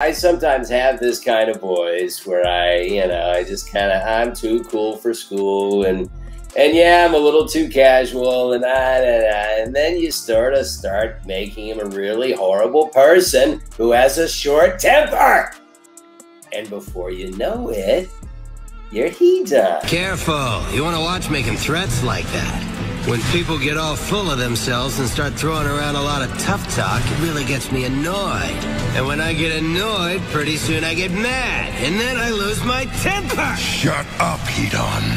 I sometimes have this kind of voice where I, you know, I just kind of, I'm too cool for school and, and yeah, I'm a little too casual and that, and, and then you sort of start making him a really horrible person who has a short temper. And before you know it, you're Hidan. Careful. You want to watch making threats like that. When people get all full of themselves and start throwing around a lot of tough talk, it really gets me annoyed. And when I get annoyed, pretty soon I get mad, and then I lose my temper. Shut up, Hidan.